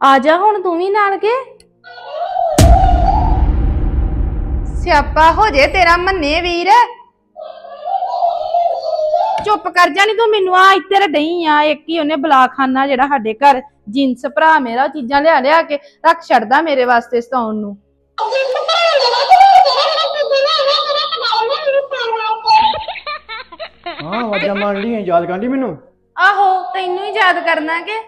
ਆ ਜਾ ਹੁਣ ਤੂੰ ਵੀ ਨਾਲ ਕੇ। ਸਿਆਪਾ ਹੋ ਜੇ ਤੇਰਾ ਮੰਨੇ ਵੀਰ। ਚੁੱਪ ਕਰ ਜਾ ਨੀ ਤੂੰ ਮੈਨੂੰ ਆ ਇੱਧਰ ਡਈ ਆ ਇੱਕ ਹੀ ਉਹਨੇ ਬਲਾਖਾਨਾ ਜਿਹੜਾ ਸਾਡੇ ਘਰ ਜਿੰਸ ਭਰਾ ਮੇਰਾ ਚੀਜ਼ਾਂ ਲਿਆ ਲਿਆ ਕੇ ਰੱਖ ਛੱਡਦਾ ਮੇਰੇ ਵਾਸਤੇ ਸਤਾਉਣ ਨੂੰ। ਹਾਂ ਵਾਜਾਂ ਮਾਰ ਲਈ ਯਾਦ ਕਰਦੀ ਮੈਨੂੰ? ਆਹੋ ਤੈਨੂੰ ਹੀ ਯਾਦ ਕਰਨਾ ਕਿ।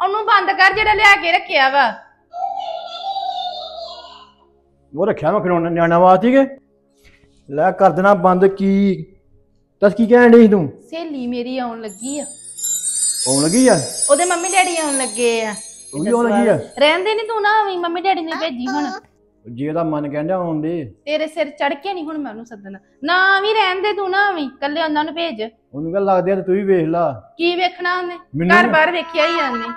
ਉਹਨੂੰ ਬੰਦ ਕਰ ਜਿਹੜਾ ਲਿਆ ਕੇ ਰੱਖਿਆ ਵਾ। ਉਹ ਰੱਖਿਆ ਮੈਂ ਖਿਡੌਣਾ ਨਿਆਣਾ ਵਾਸਤੇ ਕੇ? ਲੈ ਕਰ ਦੇਣਾ ਬੰਦ ਕੀ? ਦੱਸ ਕੀ ਕਹਿਣ ਡਈ ਸੀ ਤੂੰ? ਸਹੇਲੀ ਮੇਰੀ ਆਉਣ ਲੱਗੀ ਆ। ਆਉਣ ਲੱਗੀ ਆ? ਉਹਦੇ ਮੰਮੀ ਡੈਡੀ ਆਉਣ ਲੱਗੇ ਆ। ਉਹ ਵੀ ਆਉਣ ਲੱਗੀ ਆ? ਰਹਿੰਦੇ ਨਹੀਂ ਤੂੰ ਨਾ ਆਵੀਂ ਮੰਮੀ ਡੈਡੀ ਨੇ ਭੇਜੀ ਹੁਣ। ਜੇ ਉਹਦਾ ਮਨ ਕਹਿੰਦਾ ਆਉਣ ਦੇ। ਤੇਰੇ ਸਿਰ ਚੜ ਕੇ ਨਹੀਂ ਹੁਣ ਮੈਂ ਉਹਨੂੰ ਸੱਦਣਾ। ਨਾ ਵੀ ਰਹਿਣ ਦੇ ਤੂੰ ਨਾ ਆਵੀਂ ਕੱਲੇ ਉਹਨਾਂ ਨੂੰ ਭੇਜ। ਉਹਨੂੰ ਗੱਲ ਲੱਗਦੀ ਆ ਤੇ ਤੂੰ ਵੀ ਵੇਖ ਲਾ। ਕੀ ਵੇਖਣਾ ਉਹਨੇ? ਮੈਨੂੰ ਘਰ ਬਾਹਰ ਵੇਖਿਆ ਹੀ ਆਨੇ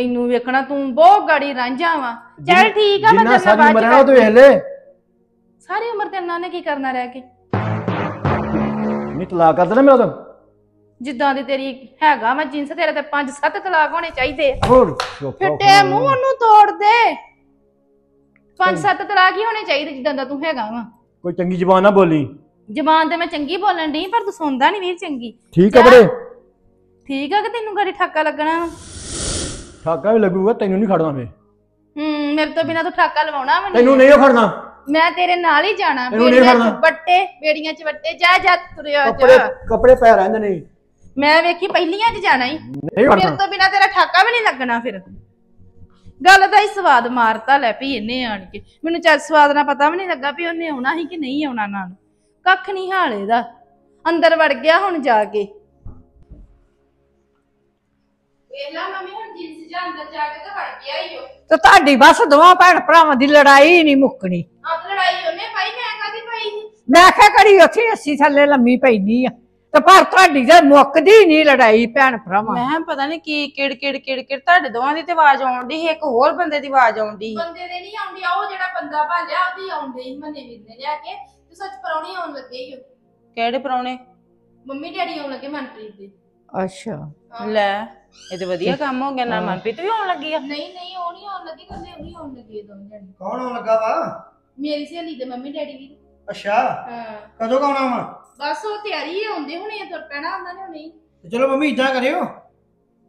ਤੈਨੂੰ ਵੇਖਣਾ ਤੂੰ ਬਹੁਤ ਗਾੜੀ ਰਾਂਝਾ ਵਾ। ਚੱਲ ਠੀਕ ਆ ਮੈਂ ਜਿੰਨਾ ਤੇਰੇ ਨਾਲ ਸਾਰੀ ਬਾਅਦ ਉਮਰ ਚ ਉਹ ਤੂੰ ਵੇਖ ਸਾਰੀ ਉਮਰ ਤੇਰੇ ਨਾਲ ਕੀ ਕਰਨਾ ਰਹਿ ਕੇ। ਨਹੀਂ ਤਲਾਕ ਕਰ ਦੇਣਾ ਮੇਰਾ ਤਾਂ। ਜਿੱਦਾਂ ਦੀ ਤੇਰੀ ਹੈਗਾ ਮੈਂ ਜਿੰਸ ਤੇਰੇ ਤੇ ਪੰਜ ਸੱਤ ਤਲਾਕ ਹੋਣੇ ਚਾਹੀਦੇ ਆ। ਹੋਰ ਚੁੱਪ ਫਿੱਟੇ ਮੂੰਹ ਉਹਨੂੰ ਤੋੜ ਦੇ। ਪੰਜ ਸੱਤ ਤਲਾਕ ਹੀ ਹੋਣੇ ਚਾਹੀਦੇ ਜਿੱਦਾਂ ਦਾ ਤੂੰ ਹੈਗਾ ਵਾ। ਕੋਈ ਚੰਗੀ ਜ਼ਬਾਨ ਨਾ ਬੋਲੀ। ਜ਼ਬਾਨ ਤੇ ਮੈਂ ਚੰਗੀ ਬੋਲਣ ਡਈ ਪਰ ਤੂੰ ਸੁਣਦਾ ਨਹੀਂ ਵੀਰ ਚੰਗੀ। ਠੀਕ ਆ। ਬੜੇ। ਠੀਕ ਆ ਕਿ ਤੈਨੂੰ ਗਾੜੀ ਠਾਕਾ ਲੱਗਣਾ ਵਾ? ਠਾਕਾ ਵੀ ਲੱਗੂਗਾ ਤੈਨੂੰ ਨਹੀਂ ਖੜਨਾ ਫੇ ਹੂੰ ਮੇਰੇ ਤੋਂ ਬਿਨਾ ਤੂੰ ਠਾਕਾ ਲਵਾਉਣਾ ਵਾ ਨੀ। ਤੈਨੂੰ ਨਹੀਂ ਉਹ ਖੜਨਾ। ਮੈਂ ਤੇਰੇ ਨਾਲ ਹੀ ਜਾਣਾ ਇਹਨੂੰ ਨਹੀਂ ਖੜਨਾ। ਬੇੜੀਆਂ ਚ ਵੱਟੇ ਜਾ ਜਾ ਤੁਰਿਆ ਕੱਪੜੇ ਜਾ ਕੱਪੜੇ ਪੈ ਰਹਿੰਦੇ ਨਹੀਂ ਮੈਂ ਵੇਖੀ ਪਹਿਲੀਆਂ ਚ ਜਾਣਾ ਹੀ ਨਹੀਂ ਮੇਰੇ ਖੜਨਾ ਤੋਂ ਬਿਨਾ ਤੇਰਾ ਠਾਕਾ ਵੀ ਨਹੀਂ ਲੱਗਣਾ ਫਿਰ। ਗੱਲ ਦਾ ਹੀ ਸਵਾਦ ਮਾਰਤਾ ਲੈ ਵੀ ਇਹਨੇ ਆਣ ਕੇ। ਮੈਨੂੰ ਚੱਲ ਸਵਾਦ ਨਾਲ ਪਤਾ ਵੀ ਨਹੀਂ ਲੱਗਾ ਵੀ ਉਹਨੇ ਆਉਣਾ ਸੀ ਕਿ ਨਹੀਂ ਆਉਣਾ ਨਾਲ। ਕੱਖ ਨਹੀਂ ਹਾਲ ਇਹਦਾ ਅੰਦਰ ਵੜ ਗਿਆ ਹੁਣ ਜਾ ਕੇ। ਵੇਲਾ ਮੰਮੀ ਹੁਣ ਜਿੰਸ ਜਾਂ ਅੰਦਰ ਜਾ ਕੇ ਤਾਂ ਵੜ ਗਿਆ ਹੀ ਉਹ ਤੇ ਤੁਹਾਡੀ ਬਸ ਦੋਵਾਂ ਭੈਣ ਭਰਾਵਾਂ ਦੀ ਲੜਾਈ ਨਹੀਂ ਮੁੱਕਣੀ। ਆਪ ਲੜਾਈ ਉਹਨੇ ਪਾਈ ਮੈਂ ਕਾਦੀ ਪਾਈ ਸੀ? ਮੈਂ ਕਿਹਾ ਕੜੀ ਉੱਥੇ ਅੱਸੀ ਥੱਲੇ ਲੰਮੀ ਪੈਂਦੀ ਆ। ਤੇ ਪਰ ਤੁਹਾਡੀ ਤੇ ਮੁੱਕਦੀ ਨਹੀਂ ਲੜਾਈ ਭੈਣ ਭਰਾਵਾਂ। ਮੈਂ ਕਿਹਾ ਪਤਾ ਨਹੀਂ ਕੀ ਕਿੜ ਕਿੜ ਕਿੜ ਕਿੜ ਤੁਹਾਡੇ ਦੋਵਾਂ ਦੀ ਤੇ ਆਵਾਜ਼ ਆਉਂਦੀ ਸੀ ਇੱਕ ਹੋਰ ਬੰਦੇ ਦੀ ਆਵਾਜ਼ ਆਉਂਦੀ ਸੀ। ਬੰਦੇ ਦੇ ਨਹੀਂ ਆਉਂਦੀ ਆ, ਉਹ ਜਿਹੜਾ ਬੰਦਾ ਭਾਲਿਆ ਉਹਦੀ ਆਉਂਦੇ ਸੀ ਮੰਨੇ ਵੀਰ ਨੇ ਲਿਆ ਕੇ ਤੇ ਸੱਚ ਪਰੌਣੀ ਆਉਣ ਲੱਗੇ ਹੀ ਕਿਹੜੇ ਪਰੌਣੇ? ਮੰਮੀ ਡੈਡੀ ਆਉਣ ਲੱਗੇ ਮਨਪ੍ਰੀਤ ਦੇ। ਅੱਛਾ। ਲੈ ਇਹ ਤੇ ਵਧੀਆ ਕੰਮ ਹੋ ਗਿਆ ਨਾ ਮਨਪ੍ਰੀਤ ਵੀ ਆਉਣ ਲੱਗੀ ਆ। ਨਹੀਂ ਨਹੀਂ ਉਹ ਨਹੀਂ ਆਉਣ ਲੱਗੇ ਕੱਲੇ ਉਹ ਨਹੀਂ ਆਉਣ ਲੱਗੇ ਦੋਵੇਂ ਜਣੇ। ਕੌਣ ਆਉਣ ਲੱਗਾ ਵਾ? ਮੇਰੀ ਸਹੇਲੀ ਦੇ ਮੰਮੀ ਡੈਡੀ ਵੀ। ਅੱਛਾ। ਹਾਂ। ਕਦੋਂ ਕਾਉਣਾ ਵਾ ਬਸ ਉਹ ਤਿਆਰੀ ਹੀ ਆਉਂਦੇ ਹੁਣੇ ਤੁਰ ਪੈਣਾ ਉਹਨਾਂ ਨੇ ਹੁਣੇ। ਤੇ ਚਲੋ ਮੰਮੀ ਇਦਾਂ ਕਰਿਓ।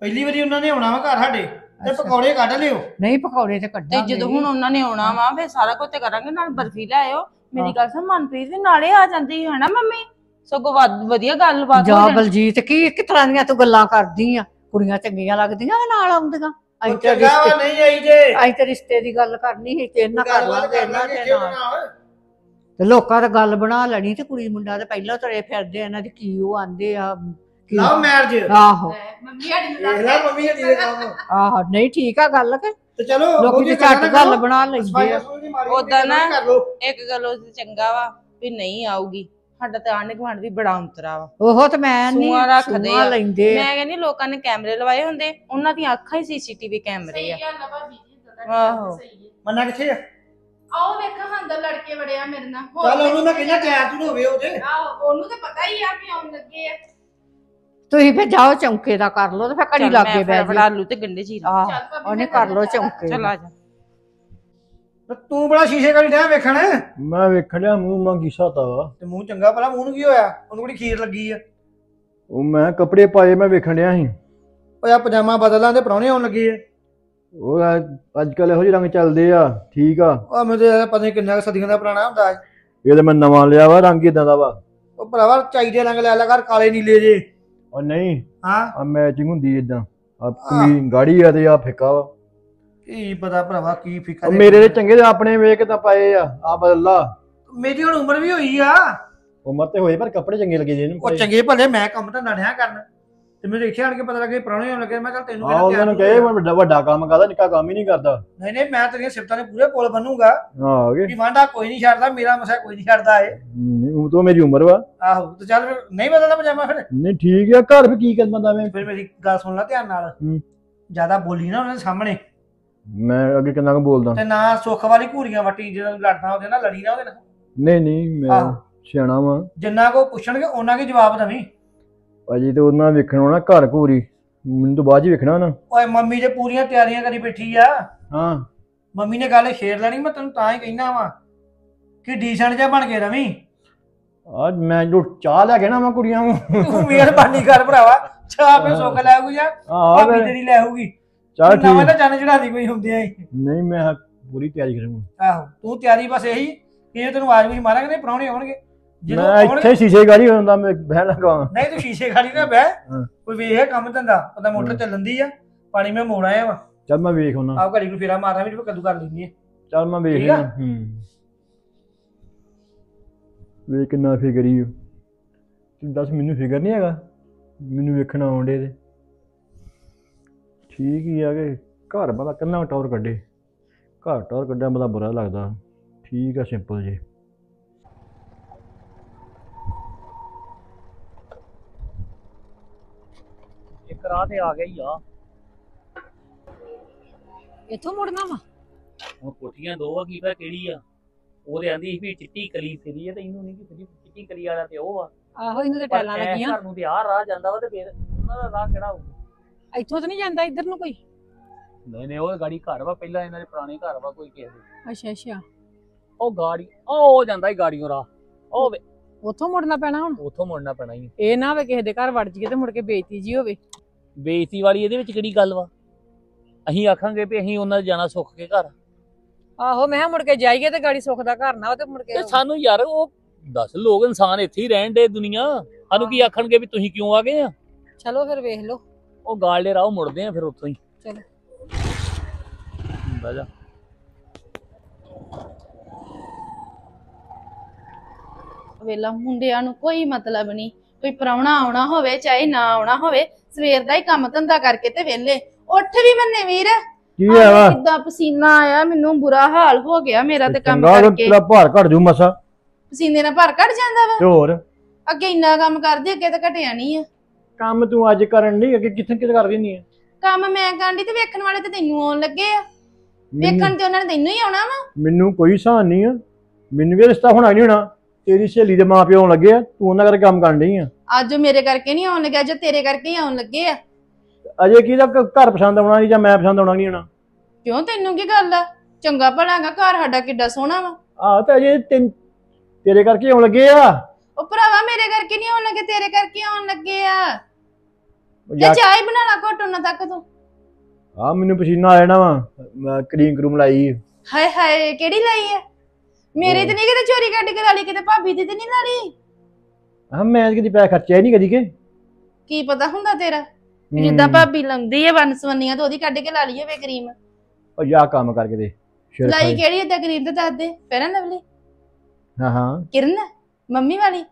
ਪਹਿਲੀ ਵਾਰੀ ਉਹਨਾਂ ਨੇ ਆਉਣਾ ਵਾ ਘਰ ਸਾਡੇ ਤੇ। ਪਕੌੜੇ ਕੱਢ ਲਿਓ। ਨਹੀਂ ਪਕੌੜੇ ਤੇ ਤੇ ਕੱਢਾਂਗੇ ਜਦੋਂ ਹੁਣ ਉਹਨਾਂ ਨੇ ਆਉਣਾ ਵਾ ਫਿਰ ਸਾਰਾ ਕੁਝ ਤੇ ਕਰਾਂਗੇ ਨਾਲ ਬਰਫੀ ਲੈ ਆਇਓ। ਮੇਰੀ ਗੱਲ ਸੁਣ ਮਨਪ੍ਰੀਤ ਵੀ ਨਾਲੇ ਆ ਜਾਂਦੀ ਹੈ ਨਾ ਮੰਮੀ? ਸਗੋਂ ਵੱਧ- ਵਧੀਆ ਗੱਲਬਾਤ ਹੋ ਜਾ ਬਲਜੀਤ ਕੀ ਕਿਸ ਤਰ੍ਹਾਂ ਦੀਆਂ ਤੂੰ ਗੱਲਾਂ ਕਰਦੀ ਆ? ਕੁੜੀਆਂ ਚੰਗੀਆਂ ਲੱਗਦੀਆਂ ਨਾਲ ਆਉਂਦੀਆਂ? ਅਸੀਂ ਤੇ ਚੰਗਾ ਵਾ ਰਿਸ਼ਤੇ ਨਹੀਂ ਆਈ ਜੇ। ਅਸੀਂ ਤੇ ਰਿਸ਼ਤੇ ਦੀ ਗੱਲ ਕਰਨੀ ਸੀ ਤੇ ਇਹਨਾਂ ਕਰ ਗੱਲਬਾਤ ਲਾਂਗੇ ਕਰ ਇਹਨਾਂ ਲਾਂਗੇ ਦੇ ਜੇ ਉਹਦੇ ਨਾਲ। ਤੇ ਲੋਕਾਂ ਦਾ ਗੱਲ ਬਣਾ ਲੈਣੀ ਤੇ ਕੁੜੀ ਮੁੰਡਾ ਤੇ ਪਹਿਲਾਂ ਤੁਰੇ ਫਿਰਦੇ ਆ, ਇਹਨਾਂ ਦੀ ਕੀ ਉਹ ਆਂਦੇ ਆ ਕੀ- ਲਵ ਮੈਰਿਜ ਆਹੋ। ਲੈ, ਮੰਮੀ ਨੂੰ ਦੇਖ ਲੈ ਮੰਮੀ ਹੱਡੀ ਦੇ ਕੰਮ ਆਹੋ ਨਹੀਂ ਠੀਕ ਆ ਗੱਲ ਕਿ? ਤੇ ਚਲੋ ਲੋਕੀ ਉਹਦੀ ਤੇ ਝੱਟ ਗੱਲ। ਬਣਾ ਲੈਂਦੇ ਆ। ਸਫੂਈ ਦੀ ਮਾਰੀ ਓਦਾਂ ਨਾ- ਕਰ ਲਓ। ਇੱਕ ਗੱਲ ਉਹ ਚੰਗਾ ਵਾ ਵੀ ਨਹੀਂ ਆਊਗੀ। ਸਾਡਾ ਤੇ ਆਂਢ ਗੁਆਂਢ ਵੀ ਬੜਾ ਅੰਤਰਾ ਵਾ। ਉਹ ਤੇ ਮੈਂ ਨਹੀਂ ਸੂਆਂ ਰੱਖਦੇ ਆ। ਲੈਂਦੇ। ਮੈਂ ਕਹਿੰਦੀ ਲੋਕਾਂ ਨੇ ਕੈਮਰੇ ਲਵਾਏ ਹੁੰਦੇ ਉਹਨਾਂ ਦੀਆਂ ਅੱਖਾਂ ਹੀ ਸੀਸੀਟੀਵੀ ਕੈਮਰੇ ਸਹੀ ਆ ਗੱਲ ਆ ਭਾਬੀ ਜੀ ਤੁਹਾਡਾ ਗੱਲ ਆਹੋ। ਸਹੀ ਹੈ। ਮੰਨਾ ਕਿੱਥੇ ਆ? ਆਓ ਵੇਖਾਂ ਹਾਂ ਅੰਦਰ ਲੜ ਕੇ ਵੜਿਆ ਮੇਰੇ ਨਾਲ। ਹੋਰ ਚੱਲ ਉਹਨੂੰ ਮੈਂ ਕਹਿੰਦਾ ਤਿਆਰ ਤੂੰ ਹੋਵੇ ਉਹਦੇ। ਆਹੋ ਉਹਨੂੰ ਤਾਂ ਪਤਾ ਹੀ ਆ ਵੀ ਆਉਣ ਲੱਗੇ ਆ। ਤੁਸੀਂ ਫਿਰ ਜਾਓ ਚੌਂਕੇ ਦਾ ਕਰ ਲਓ ਤੇ ਫਿਰ ਘੜੀ ਲਾਗੇ ਫਟਾਫਟ ਜੀ ਆਲੂ ਤੇ ਗੰਡੇ ਚੀਰਾ। ਆਹ ਚੱਲ ਭਾਬੀ ਉਹਨੇ ਕਰ ਲਓ ਚੌਂਕੇ। ਚੱਲ ਆ ਜਾ। ਤੇ ਤੂੰ ਬੜਾ ਸ਼ੀਸ਼ੇ ਕਰੀ ਡਿਆ ਵੇਖਣ। ਮੈਂ ਵੇਖਣ ਡਿਆ ਮੂੰਹ ਮੰਗੀ ਸਾਤਾ ਵਾ। ਤੇ ਮੂੰਹ ਚੰਗਾ ਭਲਾ ਮੂੰਹ ਨੂੰ ਕੀ ਹੋਇਆ? ਉਹਨੂੰ ਕਿਹੜੀ ਖੀਰ ਲੱਗੀ ਆ? ਉਹ ਮੈਂ ਕੱਪੜੇ ਪਾਏ ਮੈਂ ਵੇਖਣ ਡਿਆ ਸੀ। ਓਏ ਆ ਪਜਾਮਾ ਬਦਲਾਂ ਤੇ ਪ੍ਰਾਹੁਣੇ ਆਉਣ ਲੱਗੇ ਆ। ਉਹ ਅੱਜ ਕੱਲ ਇਹੋ ਜਿਹੇ ਰੰਗ ਚੱਲਦੇ ਆ ਠੀਕ ਆ। ਉਹ ਮੈਨੂੰ ਤੇ ਪਤਾ ਨਹੀਂ ਕਿੰਨਾ ਕੁ ਸਦੀਆਂ ਦਾ ਪੁਰਾਣਾ ਹੁੰਦਾ ਹੈ ਇਹ ਤੇ ਮੈਂ ਨਵਾਂ ਲਿਆ ਵਾ ਰੰਗ ਇਦਾਂ ਦਾ ਵਾ। ਉਹ ਭਰਾਵਾ ਚਾਹੀਦੇ ਰੰਗ ਲੈ ਲੈ ਕਰ ਕਾਲੇ ਨੀਲੇ ਜੇ। ਉਹ ਨਹੀਂ ਹਾਂ? ਆ ਮੈਚਿੰਗ ਹੁੰਦੀ ਇਦਾਂ ਆ ਕਮੀ ਗਾੜੀ ਆ ਤੇ ਆ ਫਿੱਕਾ ਵਾ। ਕੀ ਪਤਾ ਭਰਾਵਾ ਕੀ ਫਿਕਰ ਉਹ ਮੇਰੇ ਦੇ ਚੰਗੇ ਤੇ ਆਪਣੇ ਵੇਖ ਤਾਂ ਪਾਏ ਆ ਆ ਬਦਲਾ। ਮੇਰੀ ਹੁਣ ਉਮਰ ਵੀ ਹੋਈ ਆ। ਉਮਰ ਤੇ ਹੋਏ ਪਰ ਕੱਪੜੇ ਚੰਗੇ ਲੱਗੇ ਜੇ ਇਹਨੂੰ ਉਹ ਚੰਗੇ ਭਲੇ ਮੈਂ ਕੰਮ ਤਾਂ ਨੜਿਆ ਕਰਨ। ਤੇ ਮੈਨੂੰ ਇੱਥੇ ਆਣ ਕੇ ਪਤਾ ਲੱਗੇ ਪ੍ਰਾਹੁਣੇ ਆਉਣ ਲੱਗੇ। ਮੈਂ ਚੱਲ ਤੈਨੂੰ ਆ ਉਹਨਾਂ ਨੂੰ ਕਹੇ ਵੱਡਾ ਵੱਡਾ ਕੰਮ ਕਰਦਾ ਨਿੱਕਾ ਕੰਮ ਹੀ ਨਹੀਂ ਕਰਦਾ। ਨਹੀਂ ਨਹੀਂ ਮੈਂ ਤੇਰੀਆਂ ਸਿਫਤਾਂ ਦੇ ਪੂਰੇ ਪੁੱਲ ਬੰਨੂਗਾ। ਹਾਂ ਗਏ ਵੀ ਵਾਂਡਾ ਕੋਈ ਨਹੀਂ ਛੱਡਦਾ ਮੇਰਾ ਮਸਾ ਕੋਈ ਨਹੀਂ ਛੱਡਦਾ ਏ ਨਹੀਂ, ਉਹ ਤੋਂ ਮੇਰੀ ਉਮਰ ਵਾ। ਆਹੋ ਤੇ ਚੱਲ ਫਿਰ ਨਹੀਂ ਬਦਲਦਾ ਪਜਾਮਾ ਫਿਰ? ਨਹੀਂ ਠੀਕ ਆ ਘਰ ਵੀ ਕੀ ਕਰ ਬੰਦਾ ਮੈਂ? ਫਿਰ ਮੇਰੀ ਗੱਲ ਸੁਣ ਲੈ ਧਿਆਨ ਨਾਲ। ਹੂੰ। ਜ਼ਿਆਦਾ ਬੋਲੀ ਨਾ ਉਹਨਾਂ ਦੇ ਸਾਹਮਣੇ। ਮੈਂ ਅੱਗੇ ਕਿੰਨਾ ਕੁ ਬੋਲਦਾ? ਤੇ ਨਾ ਸੁੱਖ ਵਾਲੀ ਘੂਰੀਆਂ ਵੱਟੀ ਜਦੋਂ ਲੜਨਾ ਉਹਦੇ ਨਾਲ ਲੜੀ ਨਾ ਉਹਦੇ ਨਾਲ। ਨਹੀਂ ਨਹੀਂ ਮੈਂ ਆਹੋ। ਸਿਆਣਾ ਵਾਂ। ਜਿੰਨਾ ਕੋ ਪੁੱਛਣਗੇ ਉਹਨਾਂ ਕੇ ਜਵਾਬ ਦਵੀਂ। ਅਜੇ ਤੇ ਉਹਨਾਂ ਵੇਖਣ ਆਉਣਾ ਘਰ ਘੂਰੀ। ਮੈਨੂੰ ਤਾਂ ਬਾਅਦ ਹੀ ਵੇਖਣਾ ਨਾ। ਓਏ ਮੰਮੀ ਜੇ ਪੂਰੀਆਂ ਤਿਆਰੀਆਂ ਕਰੀ ਬੈਠੀ ਆ। ਹਾਂ। ਮੰਮੀ ਨੇ ਗੱਲ ਛੇੜ ਲੈਣੀ ਮੈਂ ਤੈਨੂੰ ਤਾਂ ਹੀ ਕਹਿਣਾ ਵਾ। ਕਿ ਡੀਸੈਂਟ ਜਿਹਾ ਬਣ ਕੇ ਰਵੀਂ? ਅੱਜ ਮੈਂ ਜੋ ਚਾਹ ਲੈ ਕੇ ਨਾ ਮੈਂ ਕੁੜੀਆਂ ਨੂੰ। ਤੂੰ ਮਿਹਰਬਾਨੀ ਕਰ ਭਰਾਵਾ। ਚਾਹ ਪੇ ਸੁੱਕ ਲੈ ਆਊਗੀ ਜਾਂ? ਭਾਬੀ ਫਿਰ। ਤੇਰੀ ਲੈ ਆਊਗੀ। ਚਾਹ ਨਵਾਂ ਤਾਂ ਠੀਕ। ਚੰਨ ਚੜਾਦੀ ਕੋਈ ਹੁੰਦੀ ਆ ਨਹੀਂ ਮੈਂ ਪੂਰੀ ਤਿਆਰੀ ਕਰੂੰਗਾ। ਆਹੋ ਤੂੰ ਤਿਆਰੀ ਬਸ ਇਹੀ ਕਿ ਜੇ ਤੈਨੂੰ ਆਵਾਜ਼ ਵੀ ਮਾਰਾਂਗੇ ਤੇ ਪ੍ਰਾਹੁਣੇ ਆਉਣਗੇ। ਮੈਂ ਆਉਣਗੇ ਇੱਥੇ ਸ਼ੀਸ਼ੇ ਗਾੜੀ ਹੁੰਦਾ ਮੈਂ ਬਹਿ ਲਗਾ ਨਹੀਂ ਤੂੰ ਸ਼ੀਸ਼ੇ ਖਾਲੀ ਨਾ ਬਹਿ। ਹਾਂ। ਕੋਈ ਵੇਖ ਕੰਮ ਧੰਦਾ ਪਤਾ ਮੋਟਰ। ਚੱਲਣ ਦੀ ਆ ਪਾਣੀ ਮੈਂ ਮੋੜ ਆਇਆ ਵਾ। ਚੱਲ ਮੈਂ ਵੇਖ ਉਹਨਾਂ ਆਪ ਘੜੀ ਨੂੰ ਫੇਰਾ ਮਾਰਨਾ ਵੀ ਕਦੋਂ ਕਰ ਲੈਂਦੀ ਆ। ਚੱਲ ਮੈਂ ਵੇਖ ਠੀਕ ਆ? ਲੈਣਾ ਹੂੰ। ਵੇ ਕਿੰਨਾ ਫਿਕਰ ਹੀ ਤੂੰ ਦੱਸ ਮੈਨੂੰ ਫਿਕਰ ਨਹੀਂ ਹੈਗਾ। ਮੈਨੂੰ ਵੇਖਣਾ ਆਉਂਦੇ ਤੇ। ਠੀਕ ਹੀ ਆ ਕਿ ਘਰ ਬੰਦਾ ਕਿੰਨਾ ਟੌਰ ਕੱਢੇ। ਘਰ ਟੌਰ ਕੱਢਿਆ ਬੰਦਾ ਬੁਰਾ ਲੱਗਦਾ। ਠੀਕ ਆ ਸਿੰਪਲ ਜੇ। ਇੱਕ ਰਾਹ ਤੇ ਆ ਗਿਆ ਹੀ ਆ। ਇੱਥੋਂ ਮੁੜਨਾ ਵਾ? ਹੁਣ ਕੋਠੀਆਂ ਦੋ ਆ ਕੀ ਪਤਾ ਕਿਹੜੀ ਆ। ਉਹਦੇ ਆਂਦੀ ਸੀ ਵੀ ਚਿੱਟੀ ਕਲੀ ਫਿਰੀ ਆ ਤੇ ਇਹਨੂੰ ਨਹੀਂ ਕਿ ਫਿਰੀ ਚਿੱਟੀ ਕਲੀ ਵਾਲਾ ਤੇ ਉਹ ਆ। ਆਹੋ ਇਹਨੂੰ ਤੇ ਪਰ ਟੈਲਾਂ ਐਂ ਲੱਗੀਆਂ। ਘਰ ਨੂੰ ਤੇ ਆਹ ਰਾਹ ਜਾਂਦਾ ਵਾ ਤੇ ਫਿਰ ਉਹਨਾਂ ਦਾ ਰਾਹ ਕਿਹੜਾ ਹੋਊ? ਇੱਥੋਂ ਤਾਂ ਨਹੀਂ ਜਾਂਦਾ ਇੱਧਰ ਨੂੰ ਕੋਈ? ਨਹੀਂ ਨਹੀਂ ਉਹ ਗਾੜੀ ਘਰ ਵਾ ਪਹਿਲਾਂ ਇਹਨਾਂ ਦੇ ਪੁਰਾਣੇ ਘਰ ਵਾ ਕੋਈ ਕਿਸੇ ਦੇ। ਅੱਛਾ ਅੱਛਾ। ਉਹ ਗਾੜੀ ਉਹ ਜਾਂਦਾ ਹੀ ਗਾੜੀਆਂ ਰਾਹ। ਉਹ ਵੇ, ਉੱਥੋਂ ਮੁੜਨਾ ਪੈਣਾ ਹੁਣ? ਉੱਥੋਂ ਮੁੜਨਾ ਪੈਣਾ ਹੀ। ਇਹ ਨਾ ਹੋਵੇ ਕਿਸੇ ਦੇ ਘਰ ਵੜ ਜੀਏ ਤੇ ਮੁੜ ਕੇ ਬੇਇੱਜ਼ਤੀ ਜੀ ਹੋਵੇ। ਬੇਇੱਜ਼ਤੀ ਵਾਲੀ ਇਹਦੇ ਵਿੱਚ ਕਿਹੜੀ ਗੱਲ ਵਾ? ਅਸੀਂ ਆਖਾਂਗੇ ਵੀ ਅਸੀਂ ਉਹਨਾਂ ਦੇ ਜਾਣਾ ਸੁੱਖ ਕੇ ਘਰ। ਆਹੋ ਮੈਂ ਕਿਹਾ ਮੁੜ ਕੇ ਜਾਈਏ ਤੇ ਗਾੜੀ ਸੁੱਖ ਦਾ ਘਰ ਨਾ ਤੇ ਮੁੜ ਕੇ ਤੇ ਸਾਨੂੰ ਯਾਰ ਉਹ ਦੱਸ ਲੋਕ ਇਨਸਾਨ ਇੱਥੇ ਹੀ ਰਹਿਣ ਦੇ ਦੁਨੀਆ। ਸਾਨੂੰ ਕੀ ਆਖਣਗੇ ਵੀ ਤੁਸੀਂ ਕਿਉਂ ਆ ਗਏ ਆ? ਚਲੋ ਫਿਰ ਵੇਖ ਲਓ। ਉਹ ਗਾਲਡੇ ਰਾਹ ਮੁੜਦੇ ਆ ਫਿਰ ਉੱਥੋਂ ਹੀ। ਚਲੋ। ਬਹਿ ਜਾ। ਵੇਲਾ ਮੁੰਡਿਆਂ ਨੂੰ ਕੋਈ ਮਤਲਬ ਨਹੀਂ। ਕੋਈ ਪ੍ਰਾਹੁਣਾ ਆਉਣਾ ਹੋਵੇ ਚਾਹੇ ਨਾ ਆਉਣਾ ਹੋਵੇ ਸਵੇਰ ਦਾ ਹੀ ਕੰਮ ਧੰਦਾ ਕਰਕੇ ਤੇ ਵਿਹਲੇ। ਉੱਠ ਵੀ ਮੰਨੇ ਵੀਰ। ਕੀ ਆ ਵਾ? ਕਿੱਦਾਂ ਪਸੀਨਾ ਆਇਆ ਮੈਨੂੰ ਬੁਰਾ ਹਾਲ ਹੋ ਗਿਆ ਮੇਰਾ ਤੇ ਕੰਮ ਚੰਗਾ ਕਰਕੇ। ਤੇਰਾ ਭਾਰ ਘਟ ਜੂ ਮਸਾ। ਪਸੀਨੇ ਨਾਲ ਭਰ ਕੱਢ ਜਾਂਦਾ ਵਾ। ਤੇ ਹੋਰ? ਅੱਗੇ ਇੰਨਾ ਕੰਮ ਕਰਦੀ ਅੱਗੇ ਤਾਂ ਘਟਿਆ ਨਹੀਂ ਆ। ਕੰਮ ਤੂੰ ਅੱਜ ਕਰਨ ਨਹੀਂ ਅੱਗੇ ਕਿੱਥੇ ਕਿਤੇ ਕਰਦੀ ਨਹੀਂ ਹੈ ਕੰਮ ਮੈਂ ਕਾਂਡੀ ਤੇ ਵੇਖਣ ਵਾਲੇ ਤੇ ਤੈਨੂੰ ਆਉਣ ਲੱਗੇ ਆ। ਵੇਖਣ ਤੇ ਉਹਨਾਂ ਨੇ ਤੈਨੂੰ ਹੀ ਆਉਣਾ ਵਾ। ਮੈਨੂੰ ਕੋਈ ਸਹਾਨ ਨਹੀਂ ਆ। ਮੈਨੂੰ ਵੀ ਰਿਸ਼ਤਾ ਹੋਣਾ ਨਹੀਂ ਹੋਣਾ। ਤੇਰੀ ਸਹੇਲੀ ਦੇ ਮਾਪਿਓ ਆਉਣ ਲੱਗੇ ਆ। ਤੂੰ ਉਹਨਾਂ ਕਰਕੇ ਕੰਮ ਕਰਨ ਡਈ ਆ। ਅੱਜ ਮੇਰੇ ਕਰਕੇ ਨਹੀਂ ਆਉਣ ਲੱਗਿਆ ਅੱਜ ਤੇਰੇ ਕਰਕੇ ਹੀ ਆਉਣ ਲੱਗੇ ਆ। ਅਜੇ ਕੀ ਦਾ ਘਰ ਪਸੰਦ ਆਉਣਾ ਨਹੀਂ ਜਾਂ ਮੈਂ ਪਸੰਦ ਆਉਣਾ ਨਹੀਂ ਹੋਣਾ? ਕਿਉਂ ਤੈਨੂੰ ਕੀ ਗੱਲ ਆ? ਚੰਗਾ ਭਲਾਗਾ ਘਰ ਸਾਡਾ ਕਿੱਡਾ ਸੋਹਣਾ ਵਾ। ਆਹ ਤੇ ਅਜੇ ਤੈਨ- ਤੇਰੇ ਕਰਕੇ ਆਉਣ ਲੱਗੇ ਆ। ਉਹ ਭਰਾਵਾ ਮੇਰੇ ਕਰਕੇ ਨਹੀਂ ਆਉਣ ਲੱਗੇ ਤੇਰੇ ਕਰਕੇ ਆਉਣ ਲੱਗੇ ਆ। ਤੇ ਚਾਹ ਹੀ ਬਣਾ ਲਾ ਘੁੱਟ ਉਹਨਾਂ ਤੱਕ ਤੂੰ। ਆ ਮੈਨੂੰ ਪਸੀਨਾ ਆ ਜਾਣਾ ਵਾ। ਕਰੀਮ ਕਰੂਮ ਲਾਈ। ਹਾਏ ਹਾਏ ਕਿਹੜੀ ਲਈ ਆ ਮੇਰੇ ਤੇ ਨਹੀਂ ਕਿਤੇ ਚੋਰੀ ਕੱਢ ਕੇ ਲਾਲੀ ਕਿਤੇ ਭਾਬੀ ਦੀ ਤੇ ਨਹੀਂ ਲਾਲੀ। ਆ ਮੈਂ ਕਦੀ ਪੈਸਾ ਖਰਚਿਆ ਹੀ ਨਹੀਂ ਕਦੀ ਕਿ। ਕੀ ਪਤਾ ਹੁੰਦਾ ਤੇਰਾ? ਜਿੱਦਾਂ ਭਾਬੀ ਲੰਦੀ ਆ ਵਨਸਵੰਨੀਆਂ ਤੇ ਉਹਦੀ ਕੱਢ ਕੇ ਲਾ ਲਈ ਹੋਵੇ ਕਰੀਮ। ਉਹ ਜਾ ਕੰਮ ਕਰਕੇ ਦੇ ਲਾਈ। ਕਿਹੜੀ ਏਦਾਂ ਕਰੀਮ ਤੇ ਦੱਸ ਦੇ ਫੇਰਨ ਲਵਲੀ ਹਾਂ ਹਾਂ। ਕਿਰਨ ਮੰਮੀ ਵਾਲੀ।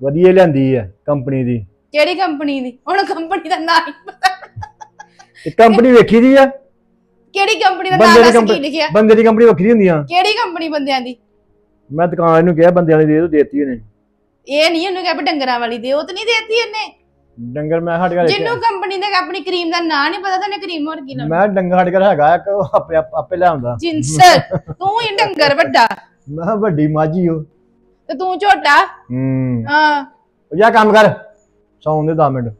ਵਧੀਆ ਲਿਆਂਦੀ ਆ ਕੰਪਨੀ ਦੀ। ਕਿਹੜੀ ਕੰਪਨੀ ਦੀ? ਹੁਣ ਕੰਪਨੀ ਦਾ ਨਾਂ ਪਤਾ ਕੰਪਨੀ ਵੇਖੀ ਦੀ ਆ? ਕਿਹੜੀ ਕੰਪਨੀ ਦਾ ਨਾਂ ਦੀ ਦੱਸ ਕੀ ਲਿਖਿਆ? ਬੰਦੇ ਦੀ ਕੰਪਨੀ ਵੱਖਰੀ ਹੁੰਦੀ ਆ। ਕਿਹੜੀ ਕੰਪਨੀ ਬੰਦਿਆਂ ਦੀ? ਮੈਂ ਦੁਕਾਨ ਨੂੰ ਕਿਹਾ ਬੰਦੇ ਵਾਲੀ ਦੇ ਦੋ ਦੇਤੀ ਉਹਨੇ। ਇਹ ਨਹੀਂ ਉਹਨੂੰ ਕਿਹਾ ਵੀ ਡੰਗਰਾਂ ਵਾਲੀ ਦੇ ਉਹ ਤਾਂ ਨਹੀਂ ਦੇਤੀ ਇਹਨੇ ਡੰਗਰ ਮੈਂ ਸਾਡੇ ਘਰ ਜਿਹਨੂੰ ਕੰਪਨੀ ਦਾ ਆਪਣੀ ਕਰੀਮ ਦਾ ਨਾਂ ਨਹੀਂ ਪਤਾ ਤਾਂ ਉਹਨੇ ਕਰੀਮ ਹੋਰ ਕੀ ਲਾਉਣੀ? ਮੈਂ ਡੰਗਰ ਸਾਡੇ ਘਰ ਹੈਗਾ ਇੱਕ ਉਹ ਆਪੇ ਆਪੇ ਲੈ ਆਉਂਦਾ। ਜਿੰਸ ਤੂੰ ਹੀ ਡੰਗਰ ਵੱਡਾ। ਮੈਂ ਵੱਡੀ ਮਾਝੀ ਉਹ ਤੇ ਤੂੰ ਝੋਟਾ। ਹੂੰ। ਹਾਂ। ਉਹ ਜਾ ਕੰਮ ਕਰ। ਸੌਣ ਦੇ 10 ਮਿੰਟ।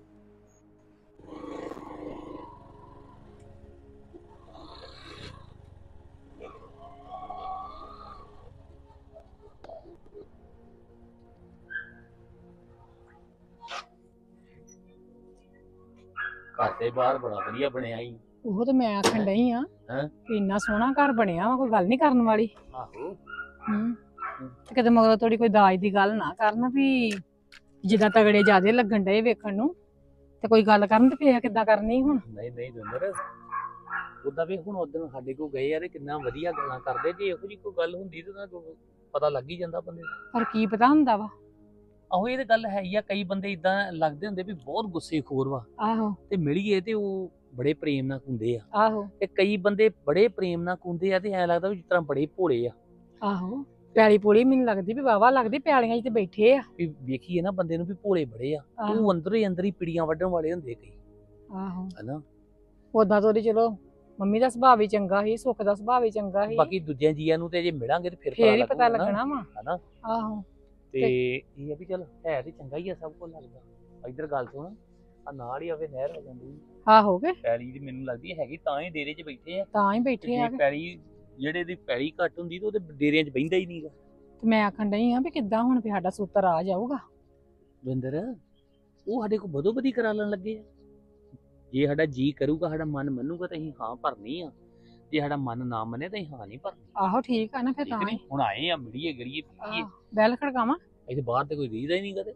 ਘਰ ਦੇ ਬਾਹਰ ਬੜਾ ਵਧੀਆ ਬਣਿਆ ਹੀ ਉਹ ਤਾਂ ਮੈਂ ਆਖਣ ਡਈ ਆ ਹੈਂ? ਕਿ ਇੰਨਾ ਸੋਹਣਾ ਘਰ ਬਣਿਆ ਵਾ ਕੋਈ ਗੱਲ ਨਹੀਂ ਕਰਨ ਵਾਲੀ। ਆਹੋ। ਹੂੰ। ਤੇ ਕਿਤੇ ਮਗਰੋਂ ਥੋੜੀ ਕੋਈ ਦਾਜ ਦੀ ਗੱਲ ਨਾ ਕਰਨ ਵੀ ਜਿੱਦਾਂ ਤਗੜੇ ਜਿਆਦੇ ਲੱਗਣ ਡਏ ਵੇਖਣ ਨੂੰ ਤੇ ਕੋਈ ਗੱਲ ਕਰਨ ਤੇ ਫੇਰ ਕਿੱਦਾਂ ਕਰਨੀ ਹੁਣ? ਨਹੀਂ ਨਹੀਂ ਦਵਿੰਦਰ ਉਦਾਂ ਵੀ ਹੁਣ ਉਦੋਂ ਸਾਡੇ ਕੋਲ ਗਏ ਆ ਤੇ ਕਿੰਨਾ ਵਧੀਆ ਗੱਲਾਂ ਕਰਦੇ ਜੇ ਇਹੋ ਜੀ ਕੋਈ ਗੱਲ ਹੁੰਦੀ ਤੇ ਉਹਨਾਂ ਪਤਾ ਲੱਗ ਹੀ ਜਾਂਦਾ ਬੰਦੇ ਨੂੰ ਪਰ ਕੀ ਪਤਾ ਹੁੰਦਾ ਵਾ? ਆਹੋ ਇਹ ਤੇ ਗੱਲ ਹੈ ਹੀ ਆ ਕਈ ਬੰਦੇ ਇਦਾਂ ਲੱਗਦੇ ਹੁੰਦੇ ਵੀ ਬਹੁਤ ਗੁੱਸੇ ਖੋਰ ਵਾ। ਆਹੋ। ਤੇ ਮਿਲੀਏ ਤੇ ਉਹ ਬੜੇ ਪ੍ਰੇਮ ਨਾਲ ਹੁੰਦੇ ਆ। ਆਹੋ। ਤੇ ਕਈ ਬੰਦੇ ਬੜੇ ਪ੍ਰੇਮ ਨਾਲ ਹੁੰਦੇ ਆ ਤੇ ਐ ਲੱਗਦਾ ਵੀ ਜਿਸ ਤਰ੍ਹਾਂ ਬੜੇ ਭੋਲੇ ਆ। ਆਹੋ। ਪਿਆਲੀ ਪੂਲੀ ਮੈਨੂੰ ਲੱਗਦੀ ਵੀ ਵਾਵਾ ਲੱਗਦੀ ਪਿਆਲੀਆਂ 'ਚ ਤੇ ਬੈਠੇ ਆ। ਵੀ ਵੇਖੀਏ ਨਾ ਬੰਦੇ ਨੂੰ ਵੀ ਭੋਲੇ ਬੜੇ ਆ। ਆਹੋ। ਉਹ ਅੰਦਰ ਹੀ ਅੰਦਰ ਹੀ ਪਿੜੀਆਂ ਵੱਢਣ ਵਾਲੇ ਹੁੰਦੇ ਕਈ। ਆਹੋ। ਹਨਾ? ਉਦਾਂ ਤੋਂ ਉਹਦੀ ਚਲੋ ਮੰਮੀ ਦਾ ਸੁਭਾਅ ਵੀ ਚੰਗਾ ਸੀ ਸੁੱਖ ਦਾ ਸੁਭਾਅ ਵੀ ਚੰਗਾ ਸੀ। ਬਾਕੀ ਦੂਜਿਆਂ ਜੀਆਂ ਨੂੰ ਤੇ ਜੇ ਮਿਲਾਂਗੇ ਤੇ ਫਿਰ ਫੇਰ ਹੀ ਪਤਾ ਲੱਗੂਗਾ ਨਾ, ਲੱਗਣਾ ਵਾ। ਹਨਾ? ਆਹੋ। ਤੇ ਇਹ ਆ ਵੀ ਚਲ ਹੈ ਤੇ ਚੰਗਾ ਹੀ ਆ ਸਭ ਕੁਝ ਲੱਗਦਾ। ਇਧਰ ਗੱਲ ਸੁਣ ਆ ਨਾਲ ਹੀ ਆਵੇ ਨਹਿਰ ਹੋ ਜਾਂਦੀ। ਹਾਂ ਹੋ ਗਏ। ਪੈਲੀ ਦੀ ਮੈਨੂੰ ਲੱਗਦੀ ਹੈਗੀ ਤਾਂ ਹੀ ਡੇਰੇ 'ਚ ਬੈਠੇ ਆ। ਤਾਂ ਹੀ ਤੇ ਬੈਠੇ ਆ। ਜੇ ਪੈਲੀ ਜਿਹੜੇ ਦੀ ਪੈਲੀ ਘੱਟ ਹੁੰਦੀ ਤਾਂ ਉਹਦੇ ਡੇਰਿਆਂ 'ਚ ਬਹਿੰਦਾ ਹੀ ਨਹੀਂਗਾ ਤੇ ਮੈਂ ਆਖਣ ਡਈ ਆ ਵੀ ਕਿੱਦਾਂ ਹੁਣ ਵੀ ਸਾਡਾ ਸੂਤਰ ਆ ਜਾਊਗਾ। ਦਵਿੰਦਰ ਉਹ ਸਾਡੇ ਕੋਲ ਬਦੋ ਬਦੀ ਕਰਾ ਲੈਣ ਲੱਗੇ ਆ। ਜੇ ਸਾਡਾ ਜੀ ਕਰੂਗਾ ਸਾਡਾ ਮਨ ਮੰਨੂਗਾ ਤਾਂ ਅਸੀਂ ਹਾਂ ਭਰਨੀ ਆ। ਜੇ ਸਾਡਾ ਮਨ ਨਾ ਮੰਨੇ ਤਾਂ ਅਸੀਂ ਹਾਂ ਨਹੀਂ ਭਰਨੀ। ਆਹੋ ਠੀਕ ਆ ਨਾ ਫਿਰ ਠੀਕ ਤਾਂ ਨੀ? ਹੁਣ ਆਏ ਆ ਮਿਲੀਏ ਗਰੀਏ ਪੀਏ ਆਹ, ਬੈਲ ਖੜਕਾਵਾਂ। ਇੱਥੇ ਬਾਹਰ ਤੇ ਕੋਈ ਰੀਦਾ ਹੀ ਨਹੀਂ ਕਦੇ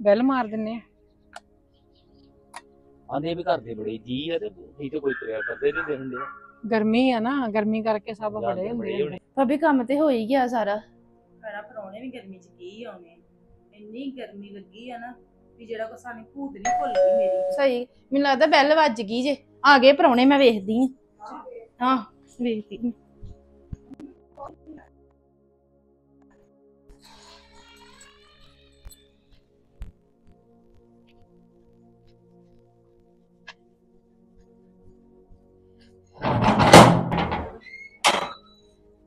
ਬੈਲ ਮਾਰ ਦਿੰਨੇ ਆ। ਆਂਦੇ ਵੀ ਘਰ ਦੇ ਬੜੇ ਜੀ ਆ ਤੇ ਤੇ ਕੋਈ ਤੁਰਿਆ ਕਰਦੇ ਨਹੀਂ ਦੇਖਦੇ ਗਰਮੀ ਆ ਨਾ ਗਰਮੀ ਕਰਕੇ ਸਭ ਬੜੇ ਹੁੰਦੇ ਆ ਭਾਬੀ ਕੰਮ ਤੇ ਹੋ ਹੀ ਗਿਆ ਸਾਰਾ। ਭੈਣਾ ਪਰੌਣੇ ਵੀ ਗਰਮੀ ਚ ਕੀ ਆਉਣੇ? ਇੰਨੀ ਗਰਮੀ ਲੱਗੀ ਆ ਨਾ ਵੀ ਜਿਹੜਾ ਕੋ ਸਾਨੂੰ ਭੂਤ ਨਹੀਂ ਭੁੱਲ ਗਈ ਮੇਰੀ। ਸਹੀ ਮੈਨੂੰ ਲੱਗਦਾ ਬੈਲ ਵੱਜ ਗਈ ਜੇ। ਆ ਗਏ ਪਰੌਣੇ ਮੈਂ ਵੇਖਦੀ ਆ ਹਾਂ। ਵੇਖਦੀ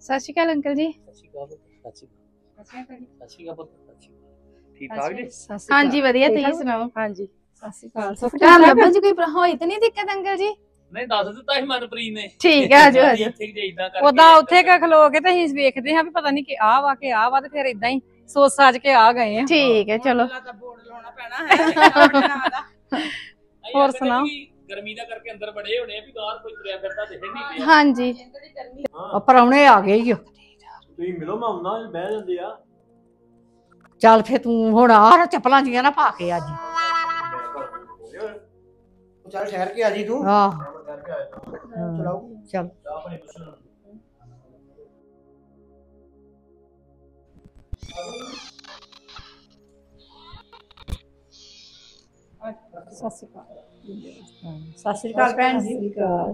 ਸਤਿ ਸ਼੍ਰੀ ਅਕਾਲ ਅੰਕਲ ਜੀ। ਸਤਿ ਸ਼੍ਰੀ ਅਕਾਲ ਪੁੱਤ, ਸਤਿ ਸ਼੍ਰੀ ਅਕਾਲ। ਸਤਿ ਸ਼੍ਰੀ ਅਕਾਲ ਪੁੱਤ, ਸਤਿ ਸ਼੍ਰੀ ਅਕਾਲ। ਠੀਕ ਠਾਕ ਜੀ? ਹਾਂਜੀ ਵਧੀਆ ਤੁਸੀਂ ਸੁਣਾਓ? ਹਾਂਜੀ। ਸਤਿ ਸ਼੍ਰੀ ਅਕਾਲ। ਸੁੱਖ ਘਰ ਲੱਭਣ ਚ ਕੋਈ ਪ੍ਰ- ਹੋਈ ਤਾਂ ਨਹੀਂ ਦਿੱਕਤ ਅੰਕਲ ਜੀ? ਨਹੀਂ ਦੱਸ ਦਿੱਤਾ ਸੀ ਮਨਪ੍ਰੀਤ ਨੇ। ਠੀਕ ਹੈ ਆਜੋ ਆਜੋ। ਇੱਥੇ ਜੇ ਇਦਾਂ ਕਰਕੇ ਉਦਾਂ ਉੱਥੇ ਕ ਖਲੋ ਕੇ ਤੇ ਅਸੀਂ ਵੇਖਦੇ ਹਾਂ ਵੀ ਪਤਾ ਨਹੀਂ ਕਿ ਆ ਵਾ ਕਿ ਆ ਵਾ ਤੇ ਫਿਰ ਇਦਾਂ ਹੀ ਸੋਚ ਸਾਜ ਕੇ ਆ ਗਏ ਆ। ਠੀਕ ਹੈ ਚਲੋ। ਦਾ ਬੋਰਡ ਲਾਉਣਾ ਪੈਣਾ ਹੈ। ਹੋਰ ਸੁਣਾਓ? ਗਰਮੀ ਦਾ ਕਰਕੇ ਅੰਦਰ ਬੜੇ ਹੋਣੇ ਆ ਵੀ ਬਾਹਰ ਕੋਈ ਤੁਰਿਆ ਫਿਰਦਾ ਦਿਖਣ ਨਹੀਂ ਪਿਆ। ਹਾਂਜੀ। ਆ ਪਰੌਣੇ ਆ ਗਏ ਓ। ਤੁਸੀਂ ਮਿਲੋ ਮੈਂ ਆਉਣਾ ਬਹਿ ਜਾਂਦੇ ਆ। ਚੱਲ ਫੇ ਤੂੰ ਹੁਣ ਆ ਚੱਪਲਾਂ ਜੀਆਂ ਨਾ ਪਾ ਕੇ ਅੱਜ ਚੱਲ ਠਹਿਰ ਕੇ ਆ ਜੀ ਤੂੰ। ਆਹ ਚਲਾਓ। ਚੱਲ। ਸਤਿ ਸ਼੍ਰੀ ਅਕਾਲ। ਸਤਿ ਸ਼੍ਰੀ ਅਕਾਲ ਭੈਣ ਜੀ।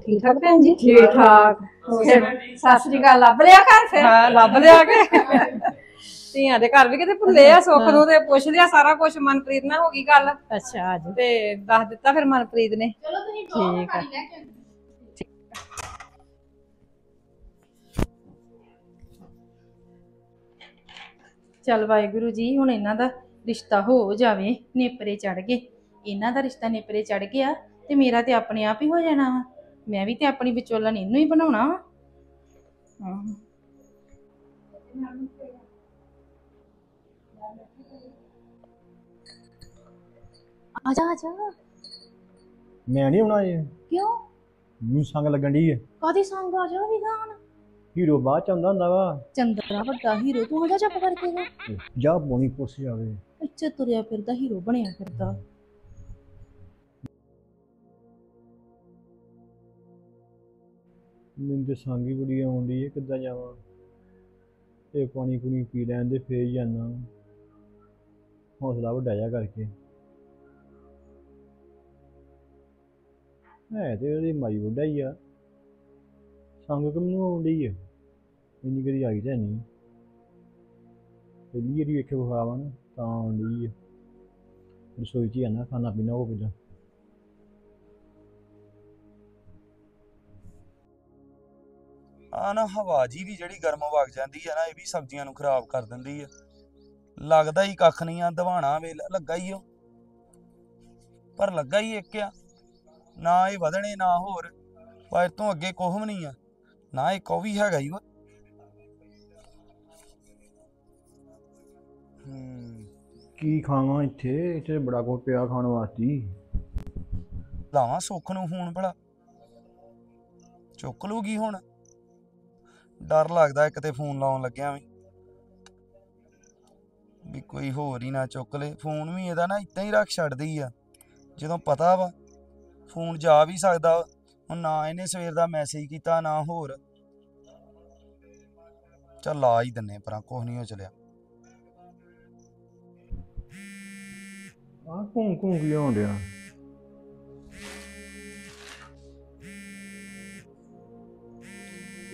ਠੀਕ ਠਾਕ ਭੈਣ ਜੀ? ਠੀਕ ਠਾਕ ਸਤਿ ਸ਼੍ਰੀ ਅਕਾਲ ਲੱਭ ਲਿਆ ਘਰ ਫਿਰ? ਹਾਂ ਲੱਭ ਲਿਆ ਕੇ। ਧੀਆਂ ਦੇ ਘਰ ਵੀ ਕਿਤੇ ਭੁੱਲੇ ਆ ਸੁੱਖ ਨੂੰ ਤੇ ਪੁੱਛ ਲਿਆ ਸਾਰਾ ਕੁਝ ਮਨਪ੍ਰੀਤ ਨਾਲ ਹੋ ਗਈ ਗੱਲ। ਅੱਛਾ ਅੱਜ। ਤੇ ਦੱਸ ਦਿੱਤਾ ਫਿਰ ਮਨਪ੍ਰੀਤ ਨੇ। ਚਲੋ ਤੁਸੀਂ ਠੀਕ ਆ। ਚਲ ਵਾਹਿਗੁਰੂ ਜੀ ਹੁਣ ਇਹਨਾਂ ਦਾ ਰਿਸ਼ਤਾ ਹੋ ਜਾਵੇ ਨੇਪਰੇ ਚੜ ਗਏ ਇਹਨਾਂ ਦਾ ਰਿਸ਼ਤਾ ਨੇਪਰੇ ਚੜ ਗਿਆ ਤੇ ਮੇਰਾ ਤੇ ਆਪਣੇ ਆਪ ਹੀ ਹੋ ਜਾਣਾ ਵਾ। ਮੈਂ ਵੀ ਤੇ ਆਪਣੀ ਵਿਚੋਲਨ ਇਹਨੂੰ ਹੀ ਬਣਾਉਣਾ ਵਾ। ਹਾਂ ਆ ਜਾ ਆ ਜਾ। ਮੈਂ ਨਹੀਂ ਆਉਣਾ ਇਹ। ਕਿਉਂ? ਮੈਨੂੰ ਸੰਗ ਲੱਗਣ ਦੀ ਹੈ ਕਾਦੀ ਸੰਗ? ਆ ਜਾ ਵੀ ਗਾਣ ਹੀਰੋ ਬਾਅਦ ਚ ਆਉਂਦਾ ਹੁੰਦਾ ਵਾ। ਚੰਦਰਾ ਵੱਡਾ ਹੀਰੋ ਤੂੰ ਹੋ ਜਾ ਚੁੱਪ ਕਰਕੇ ਗਾ ਜਾ ਬੋਣੀ ਪੁੱਛ ਜਾਵੇ। ਇੱਥੇ ਤੁਰਿਆ ਫਿਰਦਾ ਹੀਰੋ ਬਣਿਆ ਫਿਰਦਾ। ਮੈਨੂੰ ਤੇ ਸੰਗ ਹੀ ਬੜੀ ਆਉਂਦੀ ਹੈ ਕਿੱਦਾਂ ਜਾਵਾਂ? ਇਹ ਪਾਣੀ ਪੂਣੀ ਪੀ ਲੈਣ ਦੇ ਫੇਰ ਹੀ ਹੌਸਲਾ ਵੱਡਾ ਜਾ ਕਰਕੇ। ਹੈ ਤੇ ਉਹਦੀ ਮਾਈ ਵੱਡਾ ਹੀ ਆ। ਸੰਗ ਕਿ ਮੈਨੂੰ ਆਉਂਦੀ ਹੈ ਇੰਨੀ ਕਦੀ ਆਈ ਤਾਂ ਨਹੀਂ। ਪਹਿਲੀ ਵਾਰੀ ਵੇਖੇ ਵਿਖਾਵਾ ਨਾ, ਤਾਂ ਆਉਂਦੀ ਹੈ ਰਸੋਈ 'ਚ ਹੀ ਆ ਨਾ, ਖਾਣਾ ਪੀਣਾ ਉਹ ਪਹਿਲਾਂ ਆ ਨਾ ਹਵਾ ਜੀ ਵੀ ਜਿਹੜੀ ਗਰਮ ਵਗ ਜਾਂਦੀ ਆ ਨਾ ਇਹ ਵੀ ਸਬਜ਼ੀਆਂ ਨੂੰ ਖਰਾਬ ਕਰ ਦਿੰਦੀ ਆ। ਲੱਗਦਾ ਹੀ ਕੱਖ ਨਹੀਂ ਆ ਦਵਾਣਾ ਵੇ ਲੱਗਾ ਹੀ ਉਹ। ਪਰ ਲੱਗਾ ਹੀ ਇੱਕ ਆ ਨਾ ਇਹ ਵਧਣੇ ਨਾ ਹੋਰ। ਪਰ ਇਹ ਤੋਂ ਅੱਗੇ ਵੀ ਨਹੀਂ ਆ ਨਾ ਇੱਕ ਉਹ ਵੀ ਹੈਗਾ ਹੀ ਵਾ। ਹੂੰ। ਕੀ ਖਾਵਾਂ ਇੱਥੇ? ਇੱਥੇ ਬੜਾ ਕੁਝ ਪਿਆ ਖਾਣ ਵਾਸਤੇ। ਲਾਵਾਂ ਸੁੱਖ ਨੂੰ ਫੋਨ ਭਲਾ। ਚੁੱਕ ਲੂਗੀ ਹੁਣ। ਡਰ ਲੱਗਦਾ ਇੱਕ ਤੇ ਫੋਨ ਲਾਉਣ ਲੱਗਿਆ ਵੀ। ਵੀ ਕੋਈ ਹੋਰ ਹੀ ਨਾ ਚੁੱਕ ਲੇ। ਫੋਨ ਵੀ ਇਹਦਾ ਨਾ ਇਦਾਂ ਹੀ ਰੱਖ ਛੱਡਦੀ ਆ। ਜਦੋਂ ਪਤਾ ਵਾ, ਫੋਨ ਜਾ ਵੀ ਸਕਦਾ ਹੁਣ ਨਾ ਇਹਨੇ ਸਵੇਰ ਦਾ ਮੈਸੇਜ ਕੀਤਾ, ਨਾ ਹੋਰ। ਚੱਲ ਲਾ ਹੀ ਦਿੰਨੇ ਪਰਾਂ, ਕੁਛ ਨਹੀਂ ਹੋ ਚਲਿਆ। ਆਹ ਘੂੰ ਘੂੰ ਕੀ ਹੋਣ ਡਿਆ?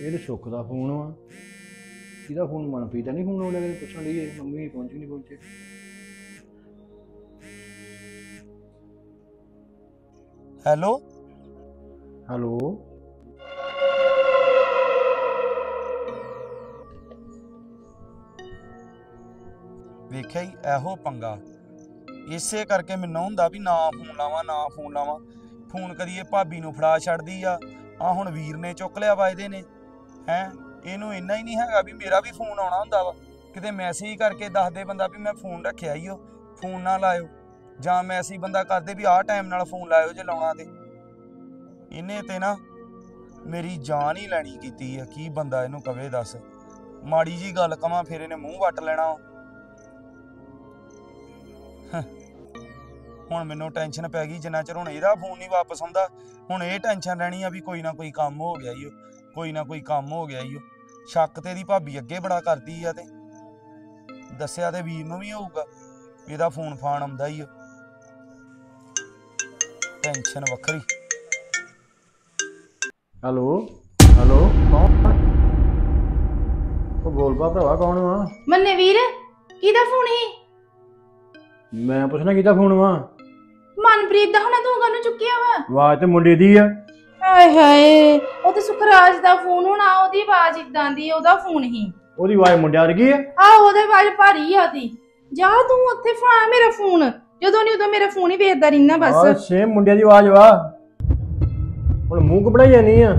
ਇਹ ਤੇ ਸੁੱਖ ਦਾ ਫੋਨ ਵਾ ਇਹਦਾ ਫੋਨ ਮਨਪ੍ਰੀਤ ਦਾ ਨਹੀਂ ਫੋਨ ਆਉਂਦਾ ਕਿ ਪੁੱਛਣ ਲਈ ਇਹ ਮੰਮੀ ਪਹੁੰਚ ਨਹੀਂ ਪਹੁੰਚੇ। ਹੈਲੋ? ਹੈਲੋ? ਵੇਖਿਆ ਹੀ ਇਹੋ ਪੰਗਾ। ਇਸੇ ਕਰਕੇ ਮੈਨੂੰ ਹੁੰਦਾ ਵੀ ਨਾ ਫੋਨ ਲਾਵਾਂ ਨਾ ਫੋਨ ਲਾਵਾਂ। ਫੋਨ ਕਰੀਏ ਭਾਬੀ ਨੂੰ ਫੜਾ ਛੱਡਦੀ ਆ। ਆ ਹੁਣ ਵੀਰ ਨੇ ਚੁੱਕ ਲਿਆ ਵਾ ਇਹਦੇ ਨੇ। ਹੈ, ਇਹਨੂੰ ਇੰਨਾ ਹੀ ਨਹੀਂ ਹੈਗਾ ਵੀ ਮੇਰਾ ਵੀ ਫੋਨ ਆਉਣਾ ਹੁੰਦਾ ਵਾ। ਕਿਤੇ ਮੈਸੇਜ ਕਰਕੇ ਦੱਸ ਦੇ ਬੰਦਾ ਵੀ ਮੈਂ ਫੋਨ ਰੱਖਿਆ ਹੀ ਉਹ ਫੋਨ ਨਾ ਲਾਇਓ। ਜਾਂ ਮੈਸੇਜ ਬੰਦਾ ਕਰਦੇ ਵੀ ਆਹ ਟਾਈਮ ਨਾਲ ਫੋਨ ਲਾਇਓ ਜੇ ਲਾਉਣਾ ਤੇ। ਇਹਨੇ ਤੇ ਨਾ ਮੇਰੀ ਜਾਨ ਹੀ ਲੈਣੀ ਕੀਤੀ ਆ, ਕੀ ਬੰਦਾ ਇਹਨੂੰ ਕਵੇ ਦੱਸ। ਮਾੜੀ ਜੀ ਗੱਲ ਕਵਾਂ ਫਿਰ ਇਹਨੇ ਮੂੰਹ ਵੱਟ ਲੈਣਾ ਹੁਣ ਮੈਨੂੰ ਟੈਨਸ਼ਨ ਪੈ ਗਈ, ਜਿੰਨਾ ਚਿਰ ਹੁਣ ਇਹਦਾ ਫੋਨ ਨਹੀਂ ਵਾਪਸ ਆਉਂਦਾ, ਹੁਣ ਇਹ ਟੈਨਸ਼ਨ ਰਹਿਣੀ ਆ ਵੀ ਕੋਈ ਨਾ ਕੋਈ ਕੰਮ ਹੋ ਗਿਆ ਈ ਕੋਈ ਨਾ ਕੋਈ ਕੰਮ ਹੋ ਗਿਆ ਈ ਓ। ਸ਼ੱਕ ਤੇ ਦੀ ਭਾਬੀ ਅੱਗੇ ਬੜਾ ਕਰਦੀ ਆ ਤੇ। ਦੱਸਿਆ ਤੇ ਵੀਰ ਨੂੰ ਵੀ ਹੋਊਗਾ ਵੀ ਇਹਦਾ ਫੋਨ ਫਾਨ ਆਉਂਦਾ ਈ ਓ। ਟੈਨਸ਼ਨ ਵੱਖਰੀ। ਹੈਲੋ ਹੈਲੋ ਕੌਣ? ਉਹ ਬੋਲ ਪਾ ਭਰਾਵਾ ਕੌਣ ਵਾ? ਮੰਨੇ ਵੀਰ ਕਿਹਦਾ ਫੋਨ ਸੀ? ਮੈਂ ਪੁੱਛਣਾ ਕਿਹਦਾ ਫੋਨ ਵਾ? ਮਨਪ੍ਰੀਤ ਦਾ ਹੁਣਾ ਤੂੰ ਕਾਹਨੂੰ ਚੁੱਕਿਆ ਵਾ? ਆਵਾਜ਼ ਤੇ ਮੁੰਡੇ ਦੀ ਆ। ਹਾਏ ਹਾਏ ਉਹ ਤੇ ਸੁਖਰਾਜ ਦਾ ਫੋਨ ਹੋਣਾ ਉਹਦੀ ਆਵਾਜ਼ ਇਦਾਂ ਦੀ ਉਹਦਾ ਫੋਨ ਹੀ। ਉਹਦੀ ਆਵਾਜ਼ ਮੁੰਡਿਆਂ ਵਰਗੀ ਆ? ਆ ਉਹਦੇ ਆਵਾਜ਼ ਭਾਰੀ ਆ ਦੀ ਜਾ ਤੂੰ ਉੱਥੇ ਫੜਾ ਮੇਰਾ ਫੋਨ। ਜਦੋਂ ਨਹੀਂ ਉਦੋਂ ਮੇਰਾ ਫੋਨ ਹੀ ਵੇਖਦਾ ਰਹਿਣਾ ਆਹ ਬਸ ਸੇਮ ਮੁੰਡਿਆਂ ਦੀ ਆਵਾਜ਼ ਵਾ। ਹੁਣ ਮੂੰਹ ਕਪੜਾਈ ਜਾਨੀ ਆ?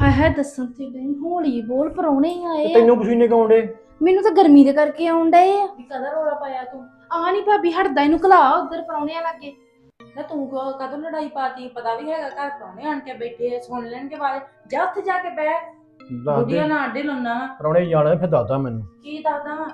ਹਾਏ ਹਾਏ ਦੱਸਣ ਤੇ ਨਹੀਂ ਹੌਲੀ ਬੋਲ ਪਰੌਣੇ ਆਏ ਆ। ਤੈਨੂੰ ਪਸੀਨੇ ਕਿਉਂ ਡੇ ਮੈਨੂੰ ਤਾਂ ਗਰਮੀ ਦੇ ਕਰਕੇ ਆਉਣ ਡਏ ਆ। ਵੀ ਕਦਾ ਰੋਲਾ ਪਾਇਆ ਤੂੰ? ਆ ਨਹੀਂ ਭਾਬੀ ਹਟਦਾ ਇਹਨੂੰ ਘਲਾ ਉਧਰ ਪਰੌਣਿਆਂ ਲੱਗੇ। ਨਾ ਤੂੰ ਕਿਉਂ ਕਦੋਂ ਲੜਾਈ ਪਾਤੀ? ਪਤਾ ਵੀ ਹੈਗਾ ਘਰ ਪ੍ਰਾਹੁਣੇ ਆਣ ਕੇ ਬੈਠੇ ਆ, ਸੁਣ ਲੈਣਗੇ ਬਾਅਦ ਜਾ ਉੱਥੇ ਜਾ ਕੇ ਬਹਿ। ਦੱਸ ਦੇ। ਬੁੱਢੀਆਂ ਨਾਲ ਅੱਡੇ ਲਾਉਣਾ ਵਾ ਪਰੌਣੇ ਜਾਣਾ ਫਿਰ ਦੱਸਦਾ ਮੈਨੂੰ। ਕੀ ਦੱਸਦਾ ਵਾ?